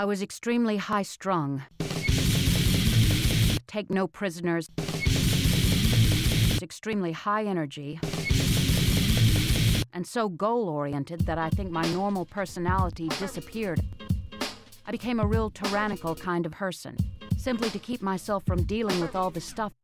I was extremely high strung. Take no prisoners. Extremely high energy. And so goal oriented that I think my normal personality disappeared. I became a real tyrannical kind of person, simply to keep myself from dealing with all the stuff